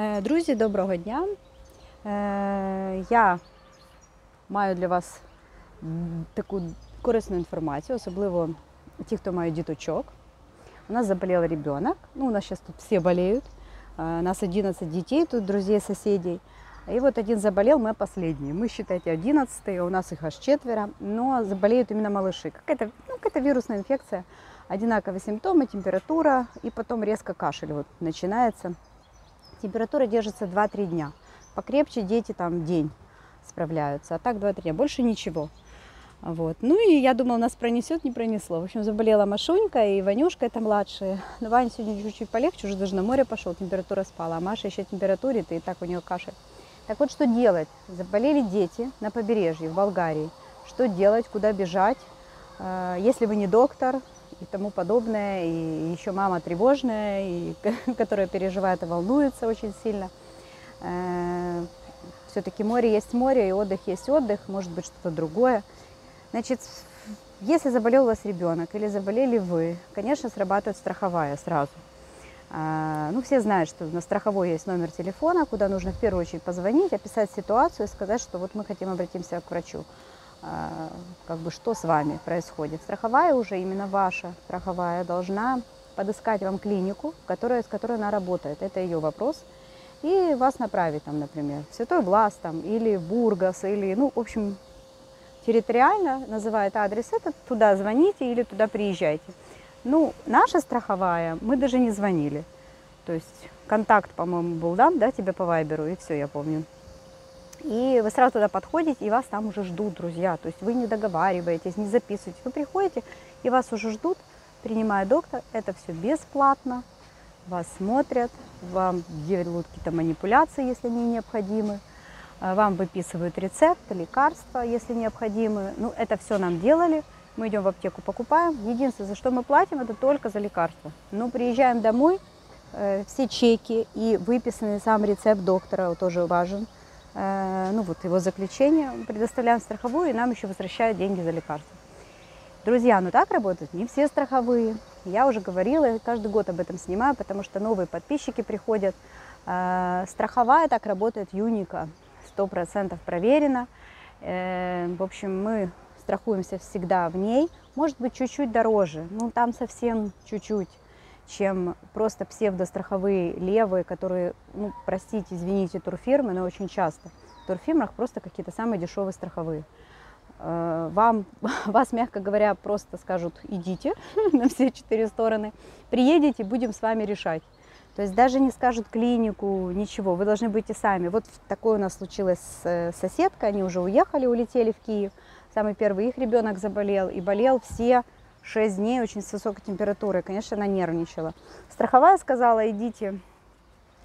Е, Друзі, доброго дня. Е, Я маю для вас м, таку корисну інформацію, особливо ті, хто мають діточок. У нас заболел ребенок. Ну, у нас сейчас тут все болеют. Э, У нас 11 детей, тут друзей, соседей. И вот один заболел, мы последние. Мы, считайте, 11 у нас их аж четверо, но заболеют именно малыши. Какая-то ну, какая вирусная инфекция, одинаковые симптомы, температура, и потом резко кашель вот начинается. Температура держится 2-3 дня. Покрепче дети там день справляются, а так 2-3 дня. Больше ничего. Вот. Ну и я думала, нас пронесет, не пронесло. В общем, заболела Машунька и Ванюшка, это младшие. Но Ваня сегодня чуть-чуть полегче, уже даже на море пошел, температура спала. А Маша еще температурит, и так у нее кашель. Так вот, что делать? Заболели дети на побережье, в Болгарии. Что делать, куда бежать? Э, Если вы не доктор и тому подобное, и еще мама тревожная, и, которая переживает и волнуется очень сильно. Все-таки море есть море, и отдых есть отдых, может быть что-то другое. Значит, если заболел у вас ребенок или заболели вы, конечно, срабатывает страховая сразу. А, Ну, все знают, что на страховой есть номер телефона, куда нужно в первую очередь позвонить, описать ситуацию и сказать, что вот мы хотим обратимся к врачу. А, Как бы что с вами происходит. Страховая уже, именно ваша страховая, должна подыскать вам клинику, которая, с которой она работает. Это ее вопрос. И вас направить там, например, в Святой Влас там, или в Бургас, или, ну, в общем, территориально называет адрес этот, туда звоните или туда приезжайте. Ну, наша страховая, мы даже не звонили. То есть контакт, по-моему, был дан, да, тебе по Вайберу, и все, я помню. И вы сразу туда подходите, и вас там уже ждут, друзья. То есть вы не договариваетесь, не записываете. Вы приходите, и вас уже ждут, принимает доктор. Это все бесплатно. Вас смотрят, вам делают какие-то манипуляции, если они необходимы. А, Вам выписывают рецепт, лекарства, если необходимы. Ну, это все нам делали. Мы идем в аптеку, покупаем. Единственное, за что мы платим, это только за лекарства. Но приезжаем домой, э, все чеки и выписанный сам рецепт доктора тоже важен. Э, Ну вот его заключение предоставляем страховую, и нам еще возвращают деньги за лекарства. Друзья, ну так работают не все страховые. Я уже говорила, каждый год об этом снимаю, потому что новые подписчики приходят. Э, Страховая так работает Юника, 100% проверено. Э, В общем, мы страхуемся всегда в ней. Может быть, чуть-чуть дороже, ну там совсем чуть-чуть, чем просто псевдостраховые левые, которые, ну, простите, извините, турфирмы, но очень часто в турфирмах просто какие-то самые дешевые страховые. Э, Вам, вас, мягко говоря, просто скажут, идите на все четыре стороны, приедете, будем с вами решать. То есть даже не скажут клинику, ничего, вы должны и сами. Вот такое у нас случилось с э, соседкой, они уже уехали, улетели в Киев. Самый первый их ребенок заболел и болел все 6 дней очень с высокой температурой. Конечно, она нервничала. Страховая сказала, идите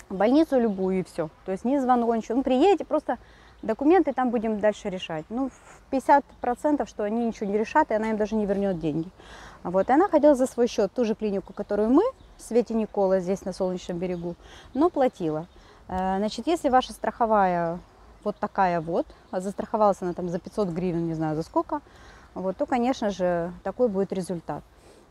в больницу любую и все. То есть ни звонок, ничего. Ну, приедете, просто документы там будем дальше решать. Ну, в 50% что они ничего не решат, и она им даже не вернет деньги. Вот, и она ходила за свой счет, ту же клинику, которую мы, в Свете Никола, здесь на Солнечном берегу, но платила. Э, Значит, если ваша страховая вот такая вот, застраховалась она там за 500 гривен, не знаю за сколько, вот, то, конечно же, такой будет результат.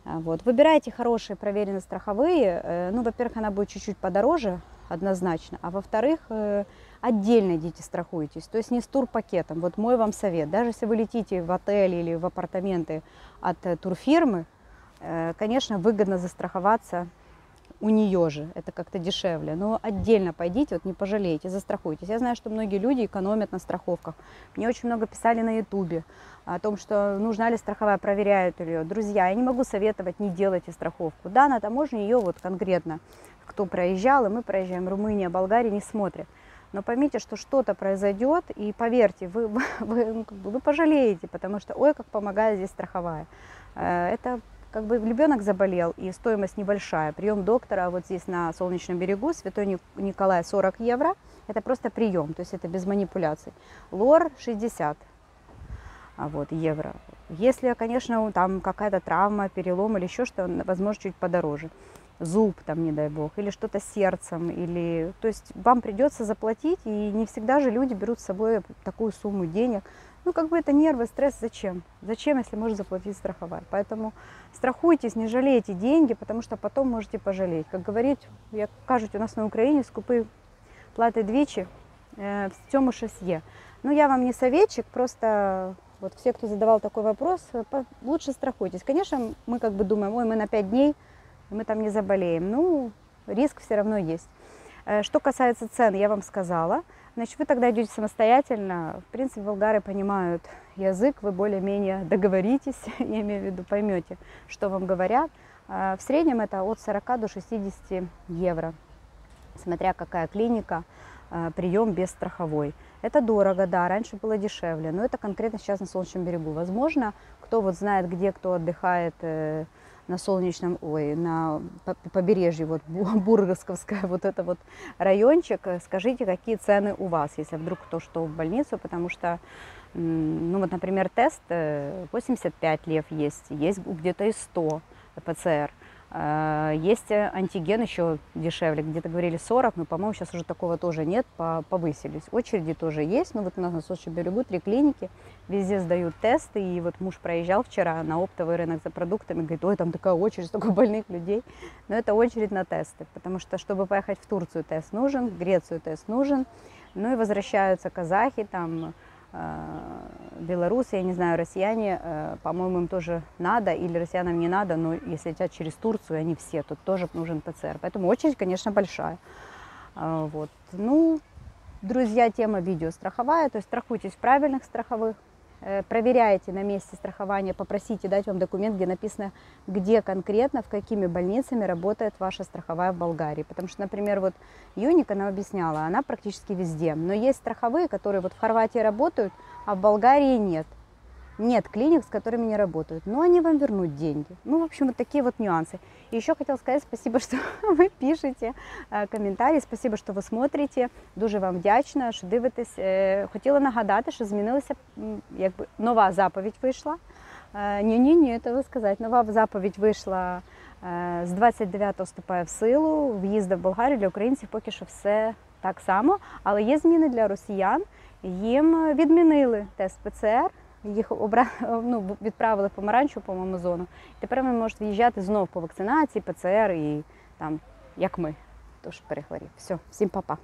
А, Вот. Выбирайте хорошие, проверенные страховые. Э, Ну, во-первых, она будет чуть-чуть подороже, однозначно. А во-вторых, э, отдельно идите страхуйтесь. То есть не с турпакетом. Вот мой вам совет. Даже если вы летите в отель или в апартаменты от э, турфирмы, конечно, выгодно застраховаться у нее же, это как-то дешевле. Но отдельно пойдите, вот не пожалеете, застрахуйтесь. Я знаю, что многие люди экономят на страховках. Мне очень много писали на ютубе о том, что нужна ли страховая, проверяют ли ее. Друзья, я не могу советовать, не делайте страховку. Да, на таможне ее вот конкретно, кто проезжал, и мы проезжаем, Румыния, Болгария, не смотрят. Но поймите, что что-то произойдет, и поверьте, вы, вы, ну, вы пожалеете, потому что, ой, как помогает здесь страховая. Э, Это как бы ребенок заболел, и стоимость небольшая. Прием доктора вот здесь на Солнечном берегу, Святой Ник- Николай 40 евро, это просто прием, то есть это без манипуляций. Лор 60 а вот, евро. Если, конечно, там какая-то травма, перелом или еще что, возможно, чуть подороже. Зуб, там, не дай бог, или что-то сердцем, или... То есть вам придется заплатить, и не всегда же люди берут с собой такую сумму денег. Ну, как бы это нервы, стресс, зачем? Зачем, если можно заплатить страховая? Поэтому страхуйтесь, не жалейте деньги, потому что потом можете пожалеть. Как говорить, як кажуть у нас на Украине, скупы платить двічі, е, в цьому щось є. Ну, я вам не советчик, просто вот все, кто задавал такой вопрос, э, по- лучше страхуйтесь. Конечно, мы как бы думаем, ой, мы на 5 дней, и мы там не заболеем. Ну, риск все равно есть. Э, Что касается цен, я вам сказала. Значит, вы тогда идете самостоятельно. В принципе, болгары понимают язык, вы более-менее договоритесь, я имею в виду, поймете, что вам говорят. Э, В среднем это от 40 до 60 евро, смотря какая клиника, э, прием без страховой. Это дорого, да, раньше было дешевле, но это конкретно сейчас на Солнечном берегу. Возможно, кто вот знает, где кто отдыхает на солнечном, ой, на по- побережье, вот Бу- Бургасковская, вот это вот райончик, э, скажите, какие цены у вас, если вдруг кто что в больницу, потому что, ну вот, например, тест э, 85 лев есть, есть где-то и 100 ПЦР. Э, Есть э, антиген еще дешевле, где-то говорили 40, но, по-моему, сейчас уже такого тоже нет, по- повысились. Очереди тоже есть, но вот у нас на Сочи берегу три клиники, везде сдают тесты, и вот муж проезжал вчера на оптовый рынок за продуктами, говорит, ой, там такая очередь, столько больных людей. Но это очередь на тесты, потому что, чтобы поехать в Турцию, тест нужен, в Грецию тест нужен, ну и возвращаются казахи, там, белорусы, я не знаю, россияне, э, по-моему, им тоже надо, или россиянам не надо, но если летят через Турцию, они все, тут тоже нужен ПЦР. Поэтому очередь, конечно, большая. А, Вот. Ну, друзья, тема видео страховая, то есть страхуйтесь в правильных страховых, э, проверяйте на месте страхования, попросите дать вам документ, где написано, где конкретно, в какими больницами работает ваша страховая в Болгарии. Потому что, например, вот Юник, она объясняла, она практически везде. Но есть страховые, которые вот в Хорватии работают, а в Болгарии нет. Нет клиник, с которыми не работают, но они вам вернут деньги. Ну, в общем, вот такие вот нюансы. И еще хотела сказать спасибо, что ви пишете е, коментарі, спасибо, що ви смотрите. Дуже вам вдячна, що дивитесь. Е, Хотіла нагадати, що змінилася якби нова заповідь вийшла. Ні, ні, ні, це сказати. Нова заповідь вийшла е, з 29-го вступає в силу. В'їзда в Болгарію для українців поки що все так само. Але є зміни для росіян. Їм відмінили тест ПЦР. Їх обра... ну, відправили в помаранчеву, по-моєму, зону. Тепер вони можуть в'їжджати знов по вакцинації, ПЦР і там, як ми. Тож перехворів. Все, всім па-па.